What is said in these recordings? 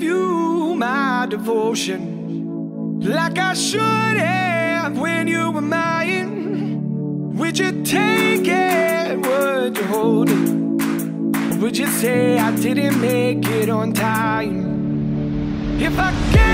give you my devotion like I should have when you were mine. Would you take it? Would you hold it? Would you say I didn't make it on time? If I can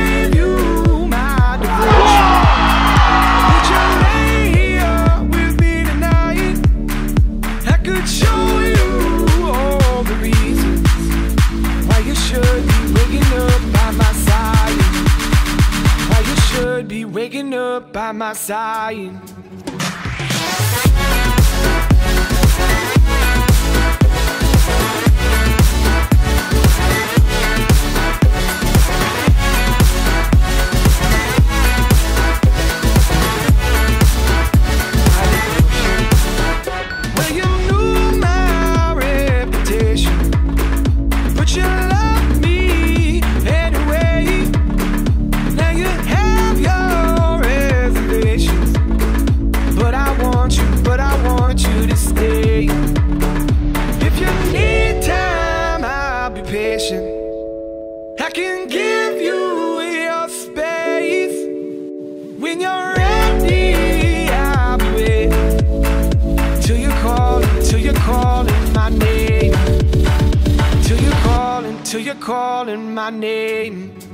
by my side. till you're calling my name.